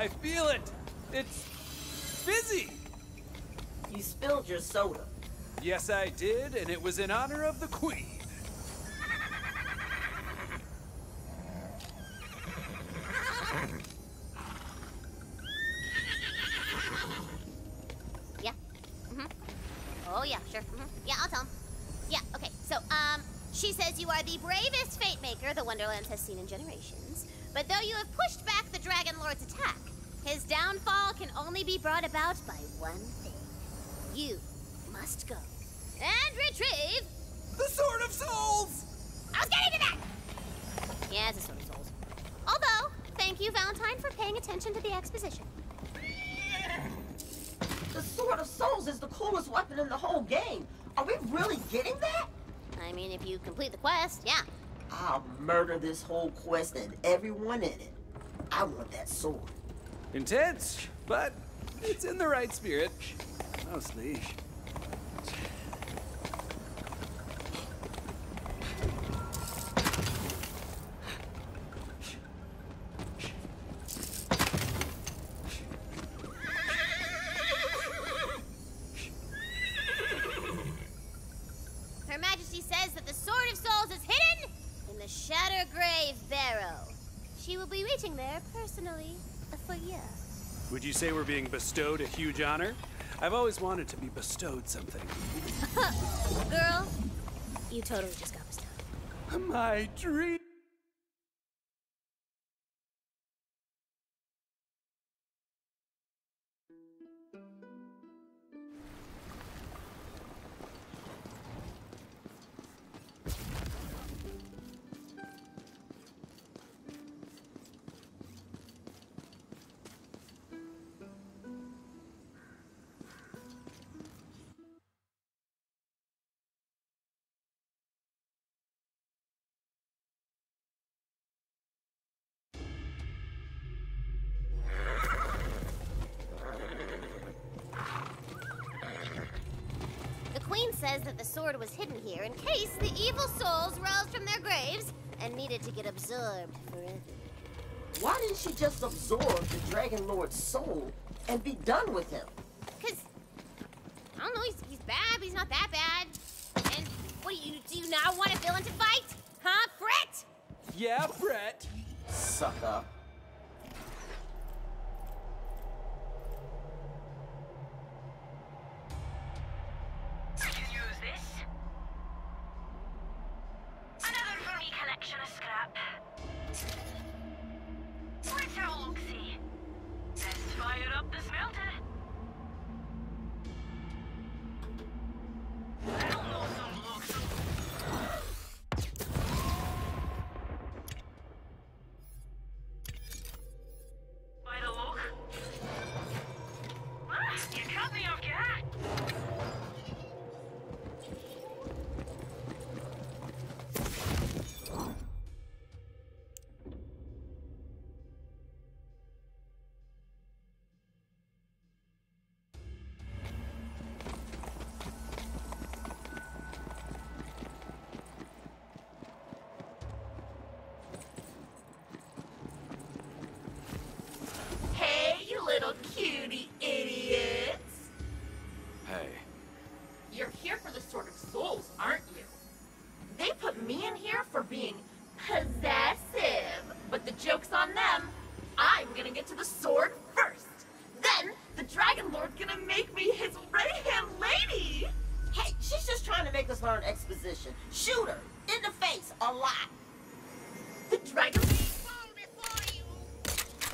I feel it. It's fizzy. You spilled your soda. Yes, I did, and it was in honor of the Queen. Yeah. Mm-hmm. Oh yeah, sure. Mm-hmm. Yeah, I'll tell him. Yeah, okay. So, um, she says you are the bravest fate maker the Wonderlands has seen in generations. But though you have pushed back the Dragon Lord's attack, his downfall can only be brought about by one thing. You must go and retrieve The Sword of Souls! I was getting to that! Yeah, it's a Sword of Souls. Although, thank you, Valentine, for paying attention to the exposition. The Sword of Souls is the coolest weapon in the whole game. Are we really getting that? I mean, if you complete the quest, yeah. I'll murder this whole quest and everyone in it. I want that sword. Intense, but it's in the right spirit. Oh, Mostly. Her Majesty says that the Sword of Souls is hidden in the Shattergrave Barrow. She will be reaching there personally for you. Would you say we're being bestowed a huge honor? I've always wanted to be bestowed something. Girl, you totally just got bestowed. My dream. Says that the sword was hidden here in case the evil souls rose from their graves and needed to get absorbed forever. Why didn't she just absorb the Dragon Lord's soul and be done with him? Cause I don't know, he's, he's bad, but he's not that bad. And what do you do you not want a villain to fight? Huh, Frette? Yeah, Brett. Sucker. Me here for being possessive, but the joke's on them. I'm gonna get to the sword first. Then the Dragon Lord's gonna make me his right-hand lady. Hey, she's just trying to make us learn exposition. Shoot her in the face a lot. The Dragon.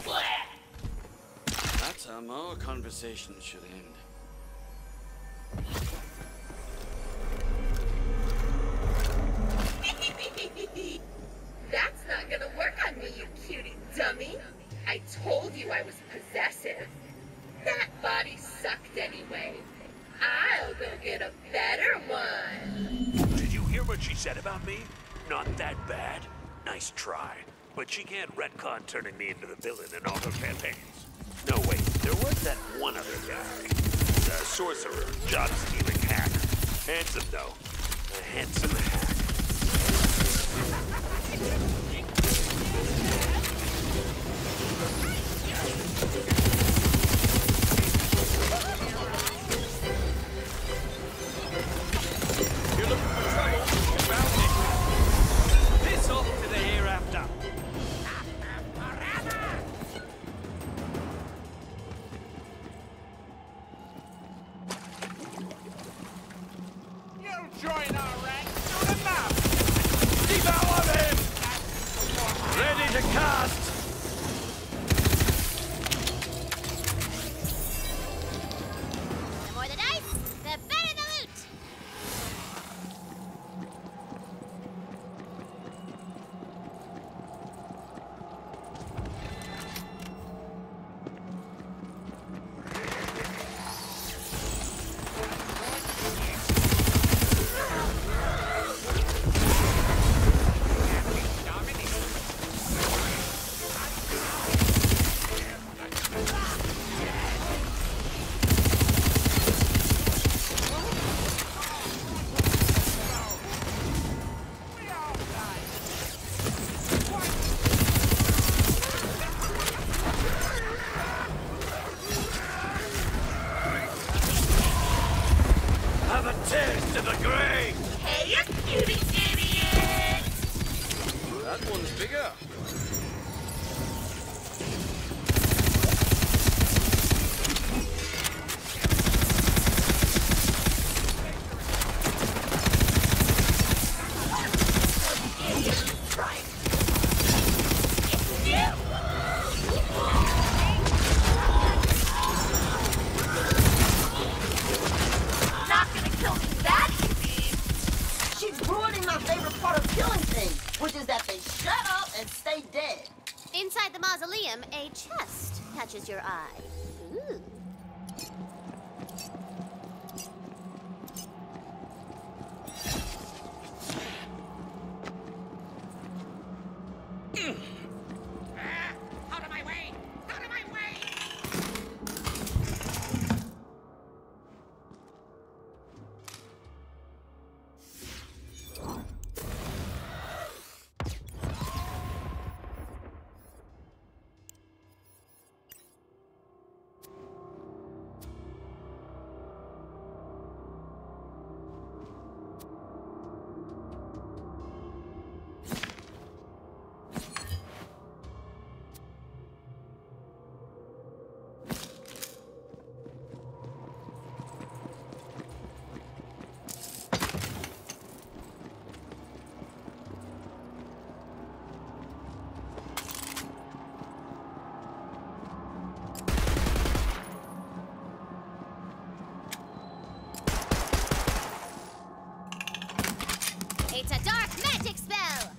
Blah. That's how our conversation should end. Said about me? Not that bad. Nice try. But she can't retcon turning me into the villain in all her campaigns. No, wait, there was that one other guy. The sorcerer, job-stealing hack. Handsome, though. A handsome hack. It's a dark magic spell.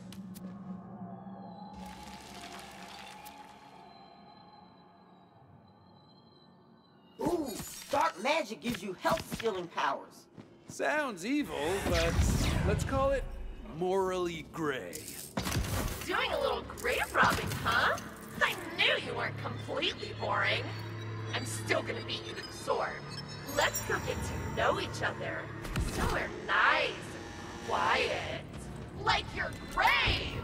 Ooh, dark magic gives you health stealing powers. Sounds evil, but let's call it morally gray. Doing a little grave robbing, huh? I knew you weren't completely boring. I'm still gonna beat you to the sword. Let's go get to know each other. Somewhere nice and quiet. Like your grave!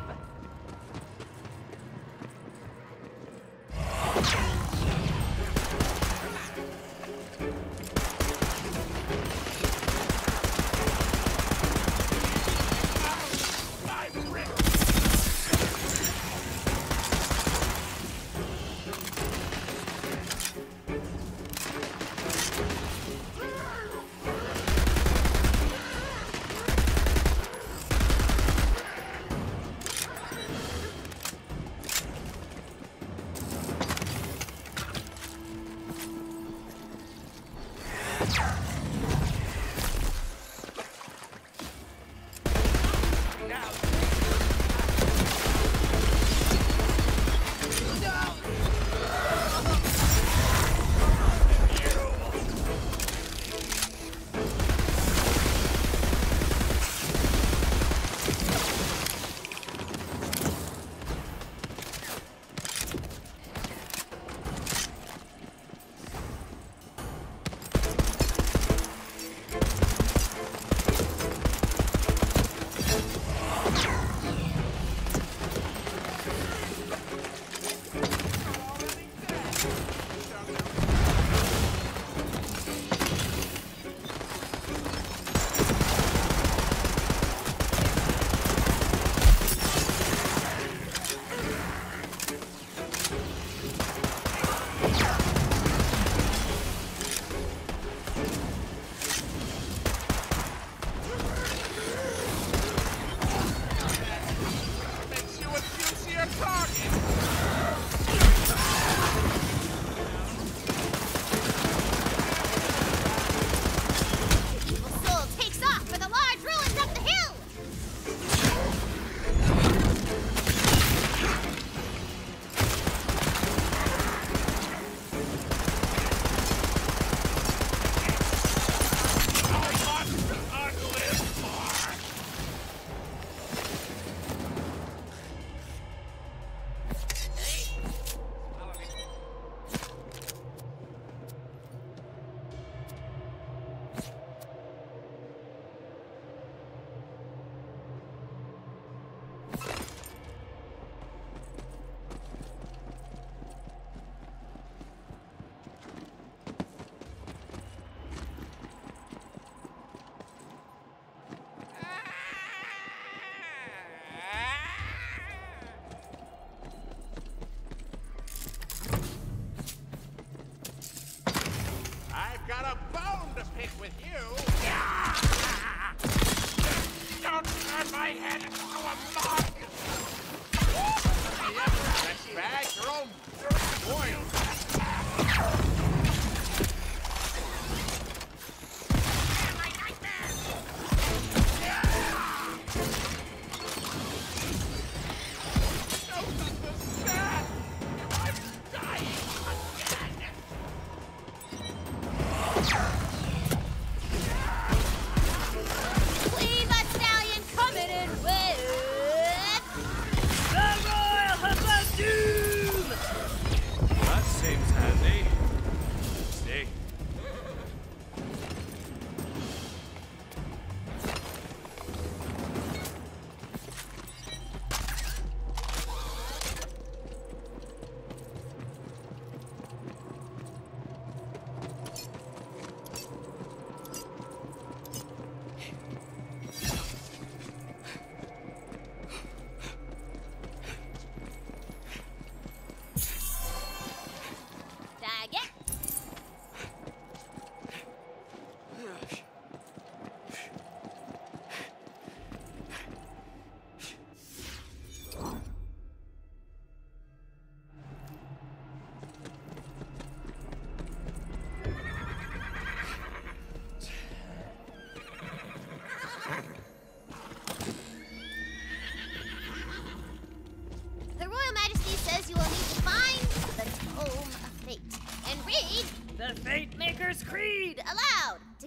you.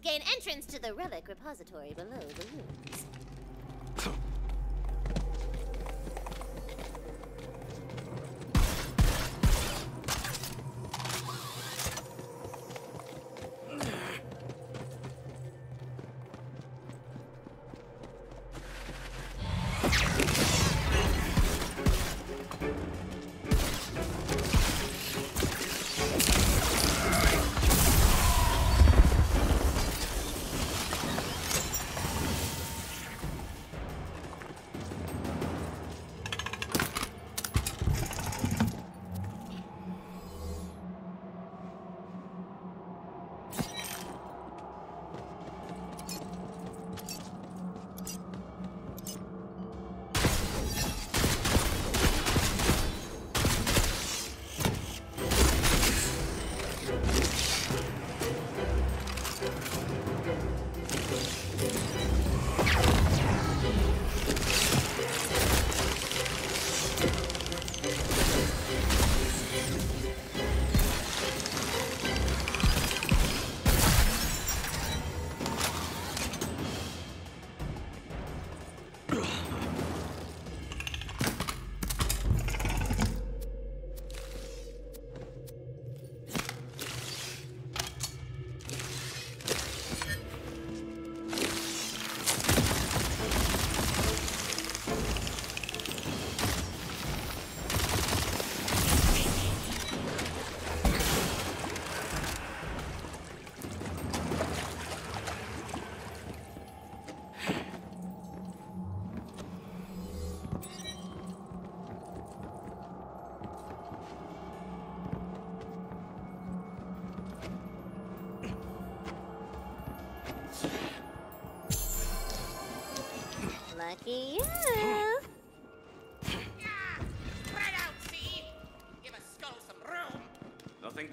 gain entrance to the relic repository below the room.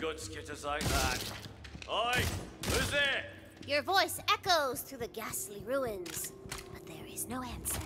good like that. Oi! Who's there? Your voice echoes through the ghastly ruins, but there is no answer.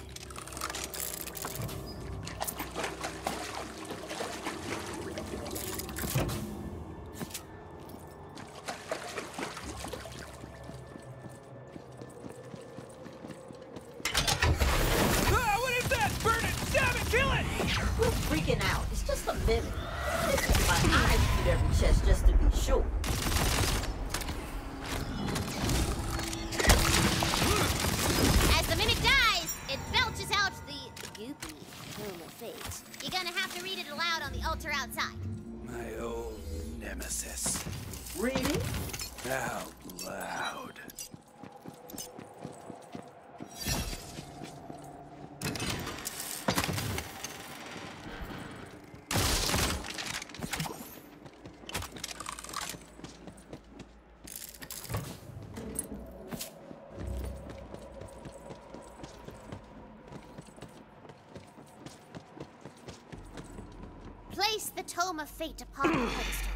tome of fate upon the pedestal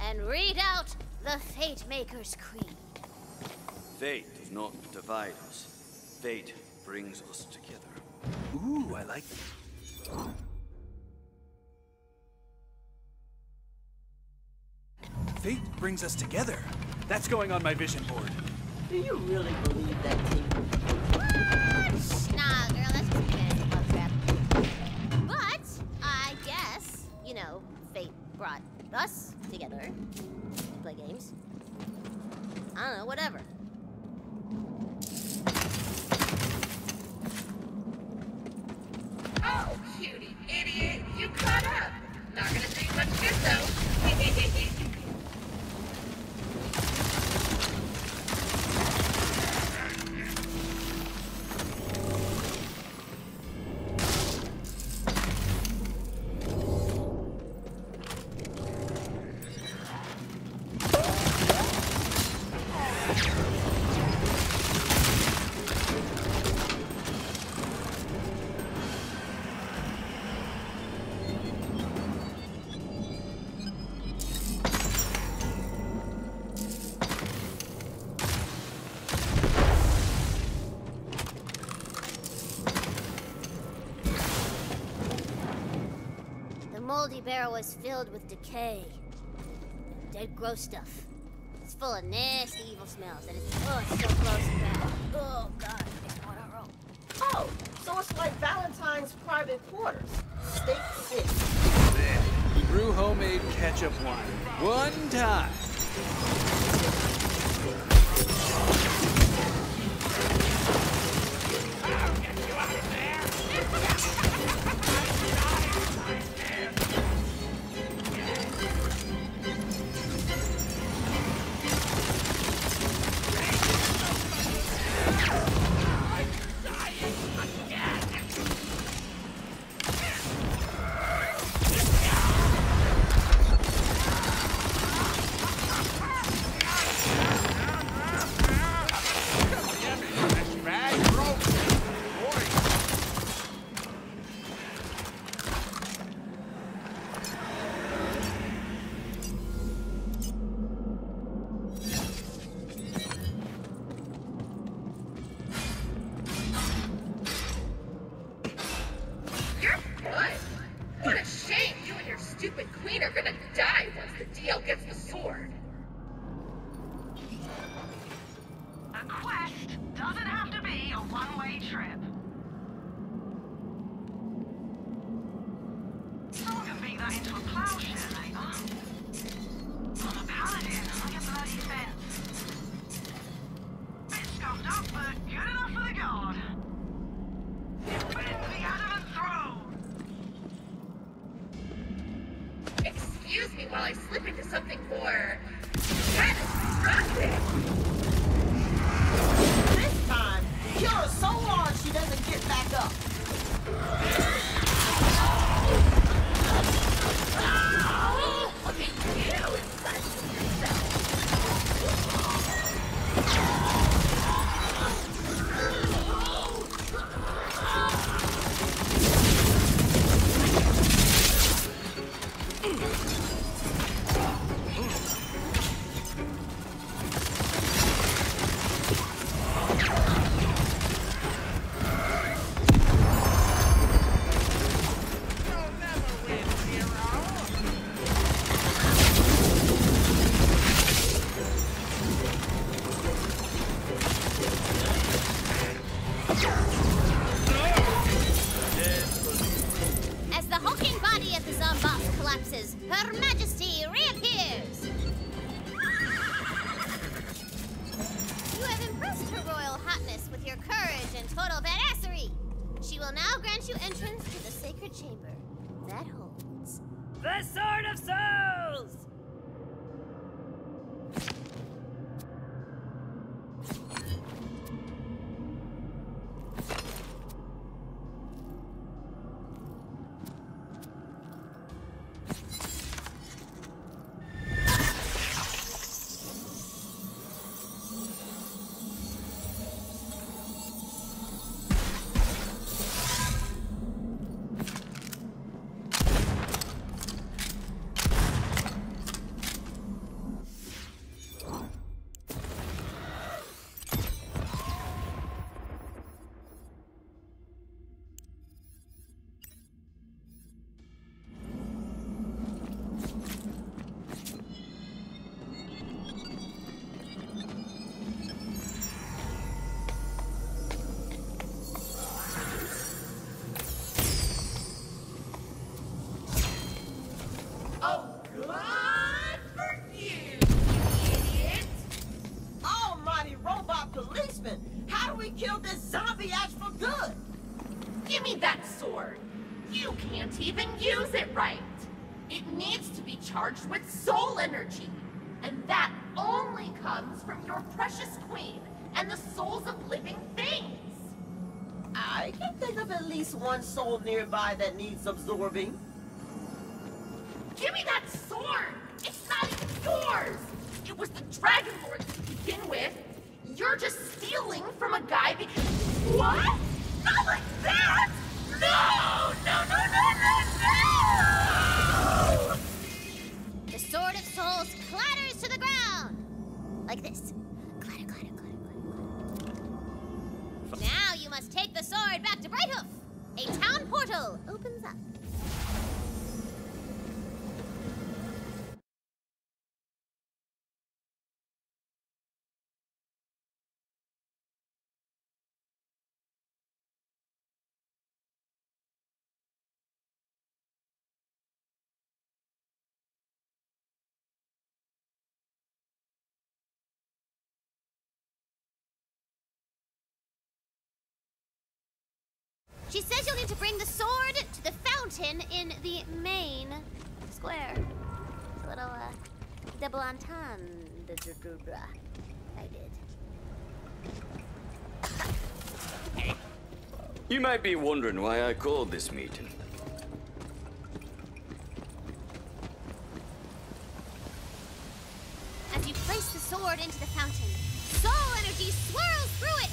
and read out the Fate Maker's Creed. Fate does not divide us. Fate brings us together. Ooh, I like that. Fate brings us together. That's going on my vision board. Do you really believe that, Team? Nah, girl, that's too. Okay. moldy barrel is filled with decay. Dead gross stuff. It's full of nasty evil smells, and it's, oh, it's so close to bad. Ugh. trip. At least one soul nearby that needs absorbing. Give me that sword! It's not even yours! It was the Dragon Lord's to begin with. You're just stealing from a guy because... What? Not like that! No! No, no, no, no, no! The Sword of Souls clatters to the ground! Like this. Take the sword back to Brighthoof! A town portal opens up. To bring the sword to the fountain in the main square. It's a little uh, double entendre. I did. You might be wondering why I called this meeting. As you place the sword into the fountain, soul energy swirls through it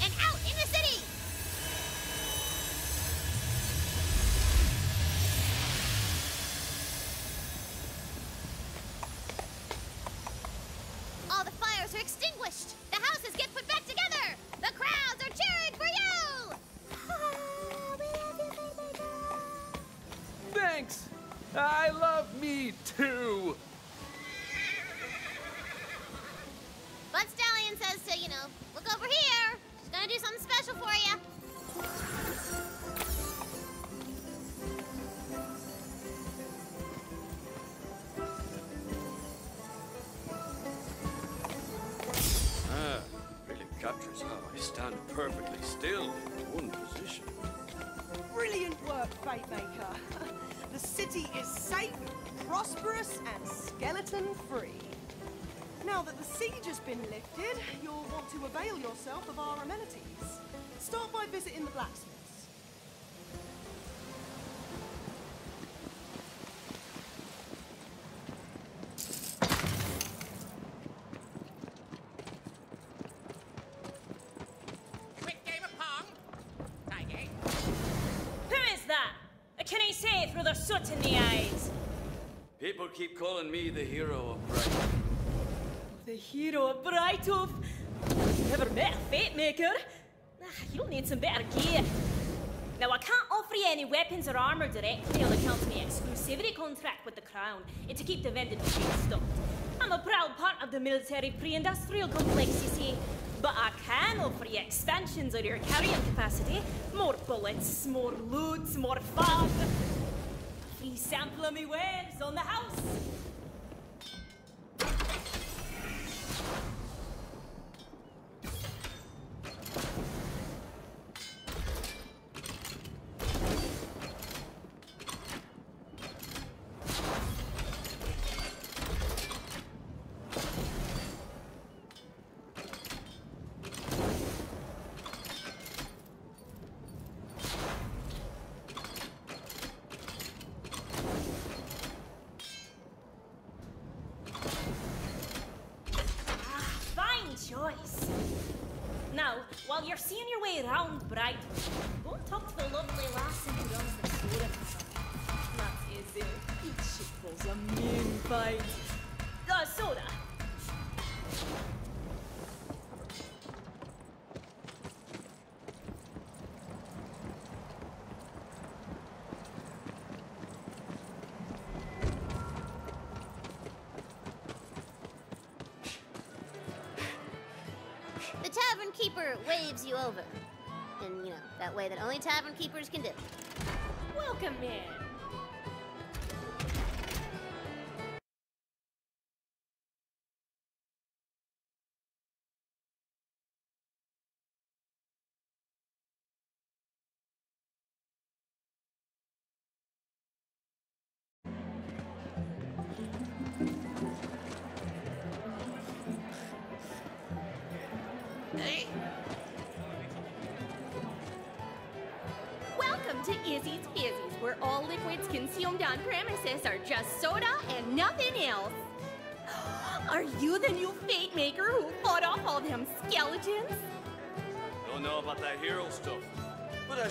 how I stand perfectly still in one position. Brilliant work, Fate Maker. the city is safe, prosperous, and skeleton-free. Now that the siege has been lifted, you'll want to avail yourself of our amenities. Start by visiting the blacksmiths. Me the hero of Bright. The hero of Brighthoof. Never met a fate maker. Ah, You'll need some better gear. Now, I can't offer you any weapons or armor directly on account of my exclusivity contract with the Crown, and to keep the vending machine stocked. I'm a proud part of the military pre-industrial complex, you see. But I can offer you expansions on your carrying capacity. More bullets, more loot, more fun. Free sample of me wares on the house. Keeper waves you over. In, you know, that way that only tavern keepers can do. Welcome in.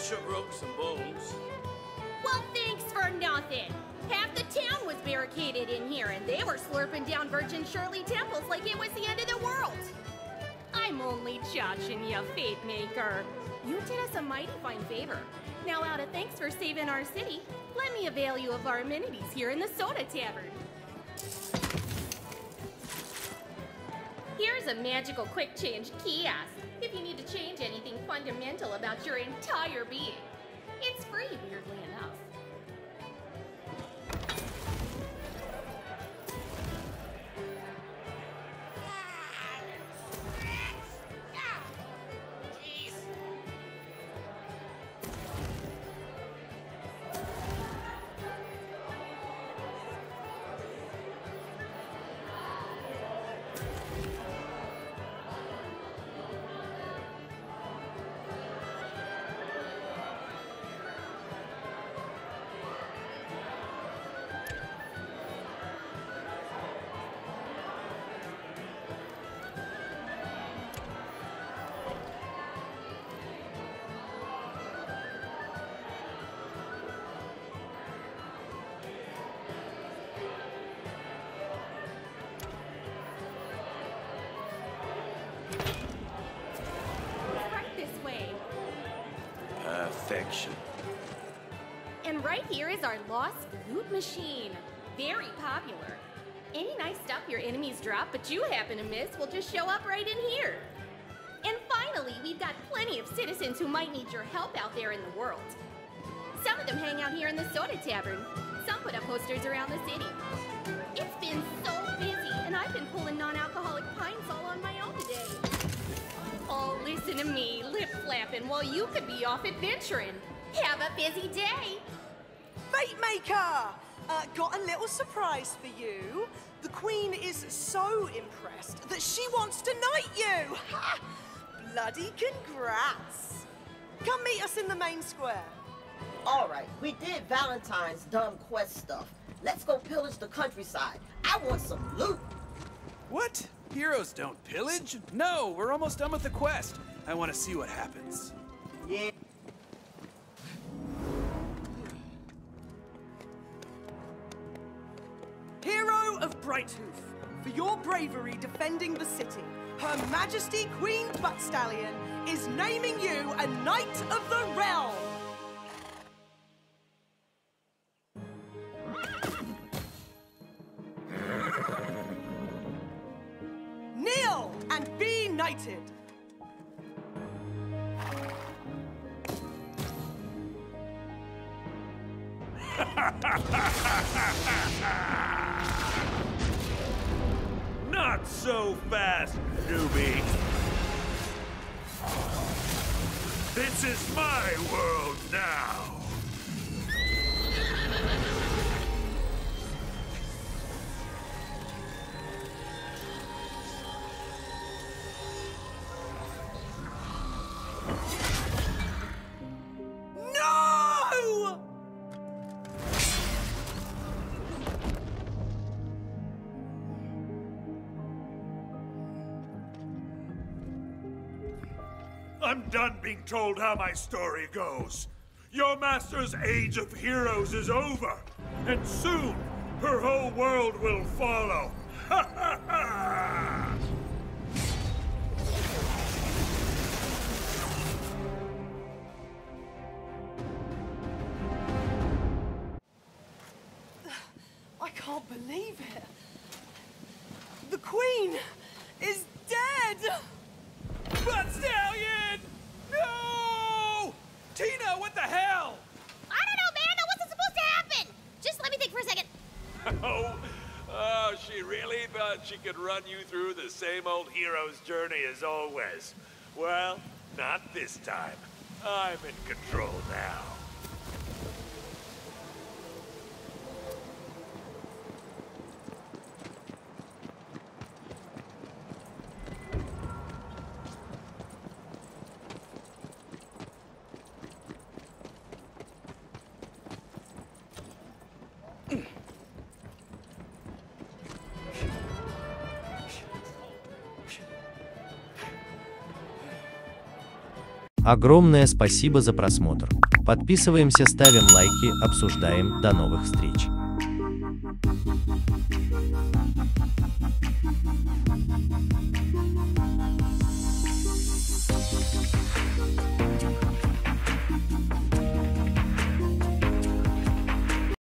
Sure broke some bones. Well, thanks for nothing. Half the town was barricaded in here, and they were slurping down Virgin Shirley temples like it was the end of the world. I'm only judging you, Fate Maker. You did us a mighty fine favor. Now, out of thanks for saving our city, let me avail you of our amenities here in the Soda Tavern. Here's a magical quick change kiosk if you need to change anything fundamental about your entire being. It's free, weirdly enough. Perfection. And right here is our lost loot machine. Very popular. Any nice stuff your enemies drop but you happen to miss will just show up right in here. And finally, we've got plenty of citizens who might need your help out there in the world. Some of them hang out here in the Soda Tavern. Some put up posters around the city. It's been so busy, and I've been pulling non-alcoholic pints all on my own today. Oh, listen to me, lip flapping while you could be off adventuring. Have a busy day. Fatemaker! Uh, got a little surprise for you. The Queen is so impressed that she wants to knight you! Ha! Bloody congrats! Come meet us in the main square. All right, we did Valentine's dumb quest stuff. Let's go pillage the countryside. I want some loot. What? Heroes don't pillage? No, we're almost done with the quest. I want to see what happens. Yeah. Hero of Brighthoof, for your bravery defending the city, Her Majesty Queen Butt Stallion is naming you a Knight of the Realm. Kneel and be knighted. So fast, newbie. This is my world now. Done being told how my story goes. Your master's age of heroes is over, and soon her whole world will follow. Thought she could run you through the same old hero's journey as always. Well, not this time. I'm in control now. Огромное спасибо за просмотр. Подписываемся, ставим лайки, обсуждаем. До новых встреч.